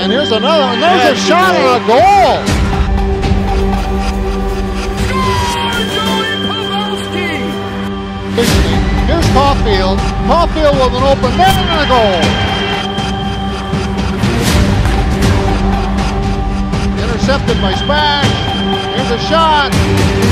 And here's another, and there's a shot and a goal. Here's Caulfield. Caulfield with an open net and a goal. Intercepted by Spash. Here's a shot.